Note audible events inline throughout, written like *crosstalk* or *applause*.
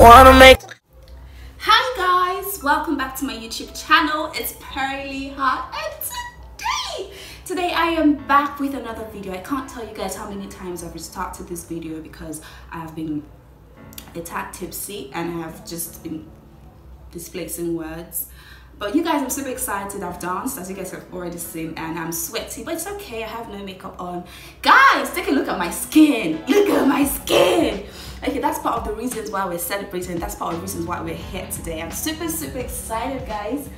Wanna make Hi guys, welcome back to my YouTube channel. It's Pearllie Hart and today, today I am back with another video. I can't tell you guys how many times I've restarted this video because I have been a tad tipsy and I have just been displacing words. But you guys, I'm super excited. I've danced, as you guys have already seen, and I'm sweaty, but it's okay. I have no makeup on. Guys, take a look at my skin. Look at my skin. Okay, that's part of the reasons why we're celebrating. That's part of the reasons why we're here today. I'm super, super excited, guys.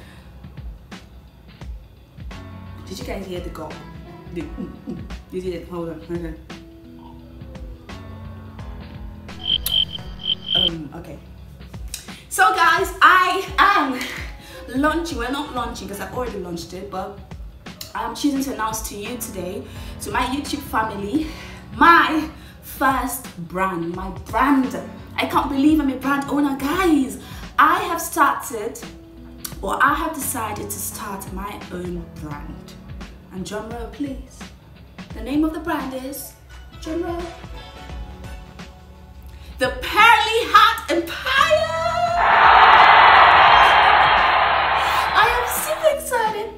Did you guys hear the gong? The, you did. It. Hold on. Okay. Um. Okay. So, guys, I am launching. We're not launching because I've already launched it, but I'm choosing to announce to you today, to my YouTube family, my first brand, my brand. I can't believe I'm a brand owner, guys. I have started, or I have decided to start my own brand. And drum roll, please. The name of the brand is drum roll. The Pearllie Hart Empire. I am super excited.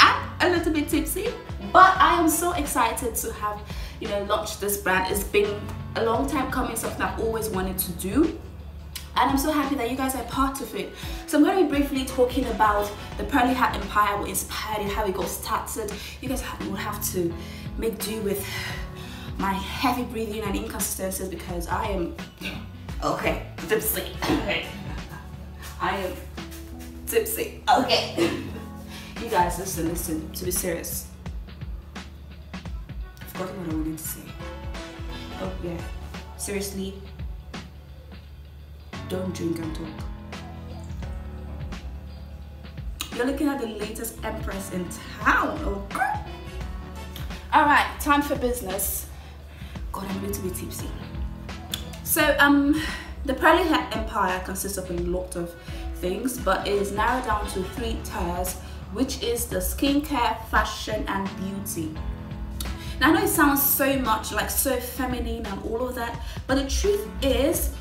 I'm a little bit tipsy, but I am so excited to have you know launch this brand. It's been a long time coming, something I've always wanted to do. And I'm so happy that you guys are part of it. So I'm going to be briefly talking about the Pearllie Hart Empire, what inspired it, how it got started. You guys will have to make do with my heavy breathing and inconsistencies because I am, okay, tipsy. Okay. I am tipsy. Okay. *laughs* You guys, listen, listen, to be serious. What I wanted to say. Oh, yeah. Seriously, don't drink and talk. You're looking at the latest empress in town, okay? All right, time for business. God, I'm going to be tipsy. So, um, the Pearllie Empire consists of a lot of things, but it is narrowed down to three tiers, which is the skincare, fashion, and beauty. Now, I know it sounds so much like so feminine and all of that, but the truth is,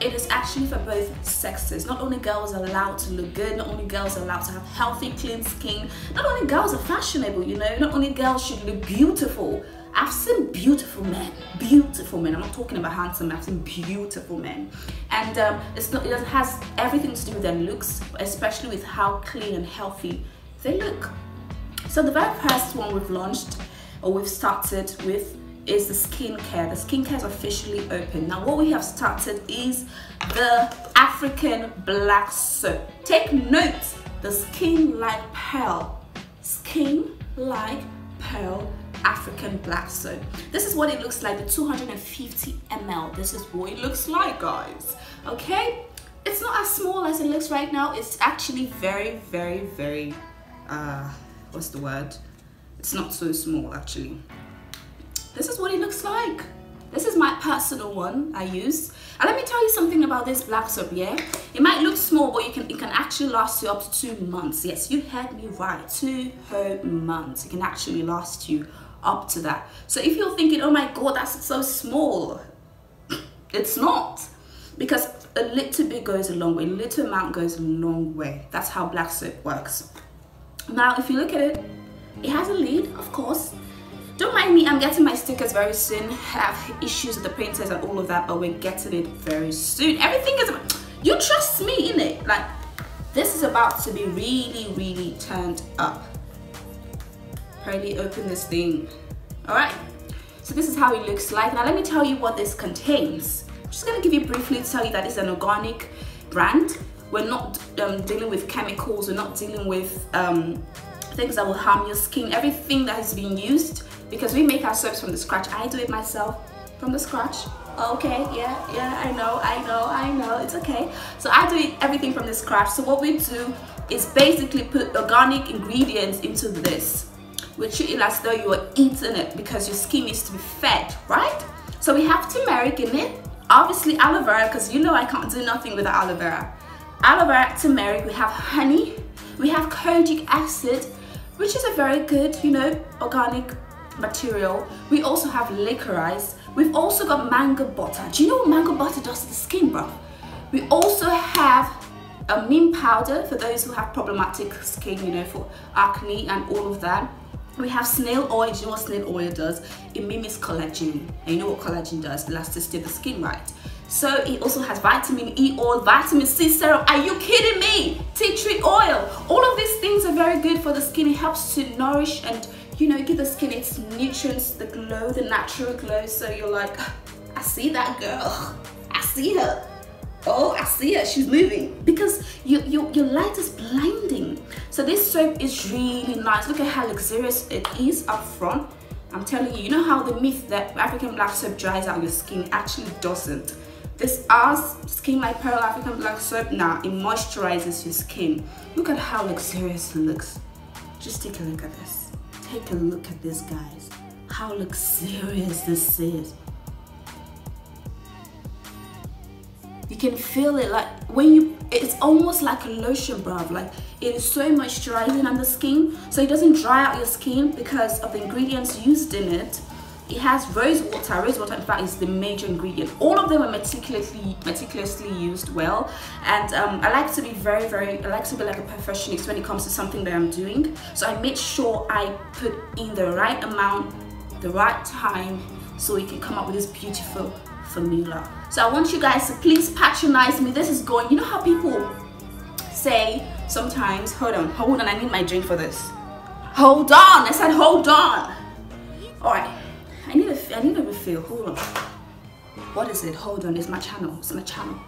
it is actually for both sexes. Not only girls are allowed to look good, not only girls are allowed to have healthy, clean skin, not only girls are fashionable, you know, not only girls should look beautiful. I've seen beautiful men, beautiful men. I'm not talking about handsome, I've seen beautiful men. And um, it's not, it has everything to do with their looks, especially with how clean and healthy they look. So the very first one we've launched, or we've started with, is the skincare. The skincare is officially open. Now what we have started is the African black soap. Take note, the skin like pearl. Skin like pearl African black soap. This is what it looks like, the 250 ml. This is what it looks like, guys. Okay? It's not as small as it looks right now. It's actually very, very, very, uh, what's the word? It's not so small, actually. This is what it looks like. This is my personal one i use. And let me tell you something about this black soap yeah? It might look small but you can it can actually last you up to two months. Yes you heard me right. Two whole months. It can actually last you up to that. So if you're thinking oh my god that's so small *clears throat* it's not. Because a little bit goes a long way. A little amount goes a long way. That's how black soap works. Now if you look at it it has a lid of course don't mind me, I'm getting my stickers very soon. I have issues with the printers and all of that, but we're getting it very soon. Everything is, you trust me in it. Like, this is about to be really, really turned up. Hurry, open this thing. All right, so this is how it looks like. Now let me tell you what this contains. I'm just gonna give you briefly tell you that it's an organic brand. We're not um, dealing with chemicals, we're not dealing with um, things that will harm your skin. Everything that has been used because we make our soaps from the scratch. I do it myself from the scratch. Okay, yeah, yeah, I know, I know, I know, it's okay. So I do everything from the scratch. So what we do is basically put organic ingredients into this. We treat it as though you are eating it because your skin needs to be fed, right? So we have turmeric in it. Obviously aloe vera, because you know I can't do nothing without aloe vera. Aloe vera, turmeric, we have honey, we have kojic acid, which is a very good, you know, organic material. We also have licorice, We've also got mango butter. Do you know what mango butter does to the skin, bro? We also have a neem powder for those who have problematic skin, you know, for acne and all of that. We have snail oil. Do you know what snail oil does? It mimics collagen. And you know what collagen does? Elasticity of the skin, right? So it also has vitamin E oil, vitamin C serum. Are you kidding me? Tea tree oil. All of these things are very good for the skin. It helps to nourish and you know give the skin its nutrients, the glow, the natural glow. So you're like, I see that girl. I see her. Oh, I see her. She's moving because you, you, your light is blinding. So this soap is really nice. Look at how luxurious it is up front. I'm telling you, you know how the myth that African black soap dries out your skin actually doesn't. This ours Skin Like Pearl African Black Soap now, it moisturizes your skin. Look at how luxurious it looks. Just take a look at this. Take a look at this, guys. How luxurious this is. You can feel it like when you, it's almost like a lotion, bruv. Like it is so moisturizing on the skin. So it doesn't dry out your skin because of the ingredients used in it it has rose water. Rose water in fact is the major ingredient. All of them are meticulously meticulously used well. And um, i like to be very very i like to be like a perfectionist when it comes to something that i'm doing. So i made sure i put in the right amount the right time so we can come up with this beautiful formula. So i want you guys to please patronize me. This is going you know how people say sometimes hold on hold on i need my drink for this. Hold on i said hold on. All right I need a, I need a refill. Hold on. What is it? Hold on. It's my channel. It's my channel.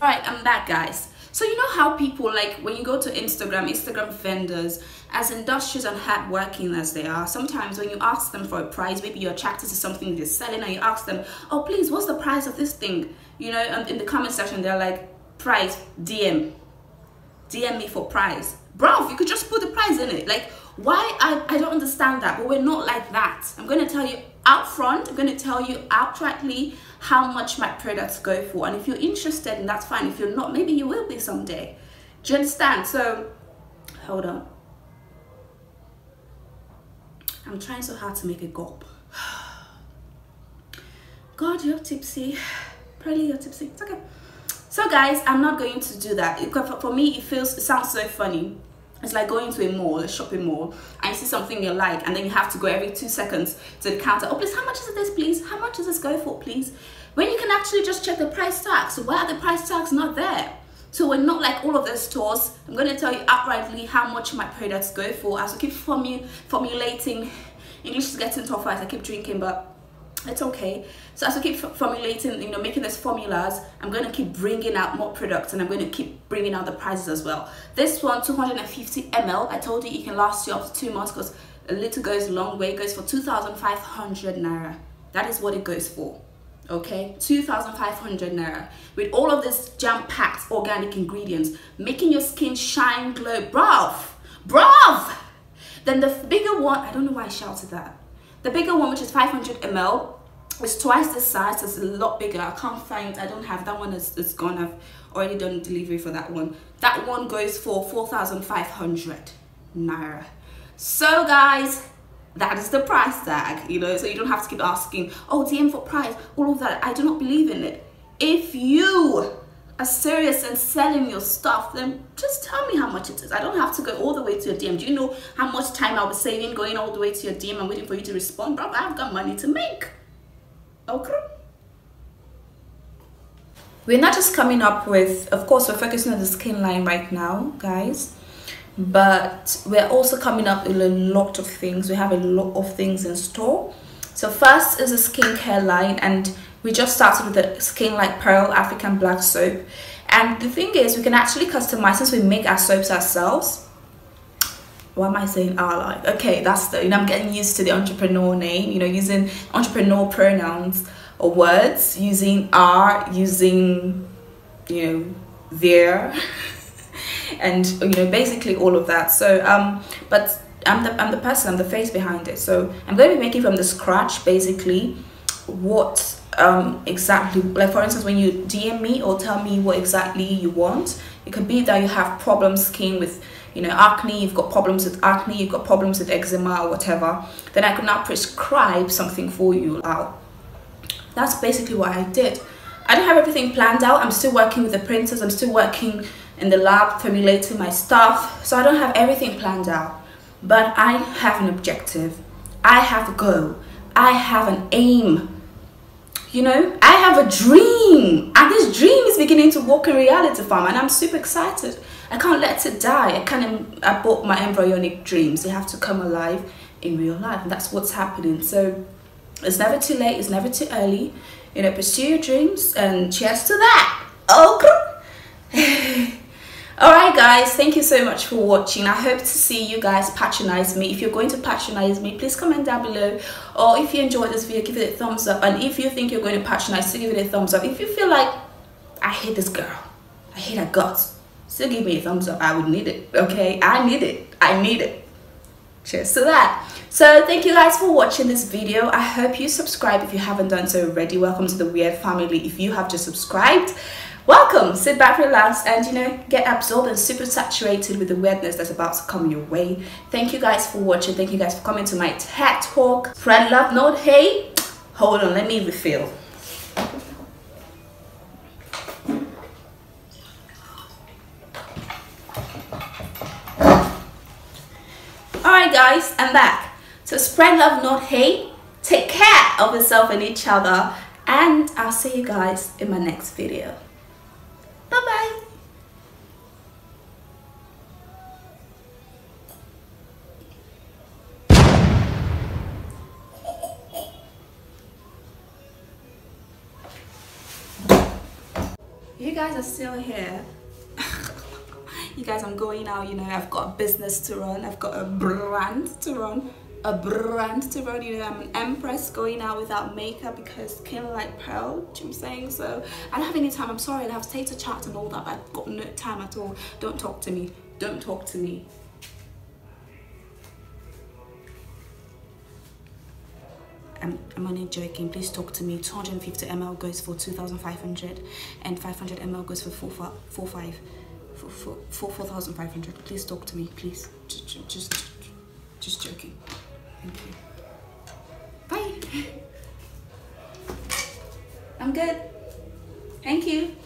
Alright, I'm back, guys. So you know how people like when you go to Instagram, Instagram vendors, as industrious and hardworking as they are, sometimes when you ask them for a price, maybe you're attracted to something they're selling, and you ask them, "Oh, please, what's the price of this thing?" You know, and in the comment section, they're like, "Price, DM, DM me for price." Bro, you could just put the price in it. Like, why I, I don't understand that, but we're not like that. I'm going to tell you out front, I'm going to tell you outrightly how much my products go for. And if you're interested, and that's fine. If you're not, maybe you will be someday. Do you understand? So, hold on. I'm trying so hard to make a gulp. *sighs* God, you're tipsy. Probably you're tipsy. It's okay. So guys, I'm not going to do that. For me, it feels, it sounds so funny it's like going to a mall, a shopping mall, and you see something you like, and then you have to go every two seconds to the counter. Oh, please, how much is this, please? How much is this go for, please? When you can actually just check the price tags. Why are the price tags not there? So we're not like all of the stores. I'm going to tell you outrightly how much my products go for as I keep formu formulating. English is getting tougher as I keep drinking, but it's okay. So as I keep formulating you know making these formulas i'm going to keep bringing out more products and i'm going to keep bringing out the prices as well. This one 250 ml i told you it can last you up to two months because a little goes a long way. It goes for 2500 naira. That is what it goes for okay? 2500 naira. With all of this jam-packed organic ingredients making your skin shine glow bruv bruv! Then the bigger one i don't know why i shouted that the bigger one, which is 500 ml, is twice the size. It's a lot bigger. I can't find, I don't have, that one is, is gone. I've already done delivery for that one. That one goes for 4,500 Naira. So guys, that is the price tag, you know, so you don't have to keep asking, oh, DM for price, all of that. I do not believe in it. If you are serious and selling your stuff, then just tell me how much it is. I don't have to go all the way to your DM. Do you know how much time I was saving going all the way to your DM and waiting for you to respond? Bro, I've got money to make. Okay. We're not just coming up with, of course, we're focusing on the skin line right now, guys. But we're also coming up with a lot of things. We have a lot of things in store. So first is a skincare line and we just started with the Skin Like Pearl African Black Soap. And the thing is, we can actually customize since we make our soaps ourselves. Why am I saying our like? Okay, that's the, you know, I'm getting used to the entrepreneur name, you know, using entrepreneur pronouns or words, using our, using, you know, their, *laughs* and, you know, basically all of that. So, um, but I'm the, I'm the person, I'm the face behind it. So I'm going to be making from the scratch, basically, what um exactly like for instance when you dm me or tell me what exactly you want it could be that you have problem skin with you know acne you've got problems with acne you've got problems with eczema or whatever then i could now prescribe something for you. Out that's basically what i did. I don't have everything planned out. I'm still working with the printers. I'm still working in the lab formulating my stuff. So i don't have everything planned out. But i have an objective. I have a goal. I have an aim you know i have a dream and this dream is beginning to walk in reality farm and i'm super excited. I can't let it die. I can't abort my embryonic dreams. They have to come alive in real life and that's what's happening. So it's never too late it's never too early. You know pursue your dreams and cheers to that. Okay *laughs* Alright guys, thank you so much for watching. I hope to see you guys patronize me. If you're going to patronize me, please comment down below. Or if you enjoyed this video, give it a thumbs up. And if you think you're going to patronize, still give it a thumbs up. If you feel like, I hate this girl, I hate her guts, still give me a thumbs up. I would need it, okay? I need it. I need it. Cheers to that. So thank you guys for watching this video. I hope you subscribe if you haven't done so already. Welcome to the Weird family if you have just subscribed welcome sit back relax and you know get absorbed and super saturated with the weirdness that's about to come your way thank you guys for watching thank you guys for coming to my TED talk spread love not hate hold on let me refill Alright guys, I'm back. So spread love, not hate. Take care of yourself and each other. And I'll see you guys in my next video. Bye-bye. You guys are still here. *laughs* you guys, I'm going out, you know, I've got a business to run, I've got a brand to run a brand to run you know i'm an empress going out without makeup because of like pearl do you know i'm saying? So i don't have any time i'm sorry i have to take a chat and all that but i've got no time at all. Don't talk to me don't talk to me. I'm, I'm only joking please talk to me. 250 ml goes for 2500 and 500 ml goes for 4 4 4 5 for 4 4500 please talk to me please. Just just just joking Thank you. Bye. I'm good. Thank you.